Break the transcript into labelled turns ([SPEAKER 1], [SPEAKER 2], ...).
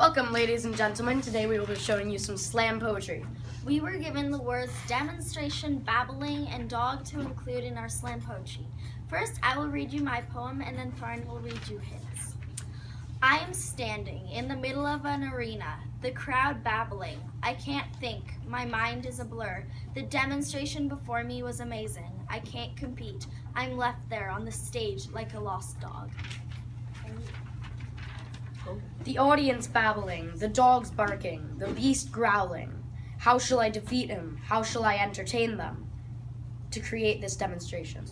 [SPEAKER 1] Welcome, ladies and gentlemen. Today we will be showing you some slam poetry.
[SPEAKER 2] We were given the words demonstration, babbling, and dog to include in our slam poetry. First, I will read you my poem, and then Farn will read you his. I am standing in the middle of an arena, the crowd babbling. I can't think, my mind is a blur. The demonstration before me was amazing. I can't compete. I'm left there on the stage like a lost dog.
[SPEAKER 1] The audience babbling, the dogs barking, the beast growling. How shall I defeat him? How shall I entertain them? To create this demonstration.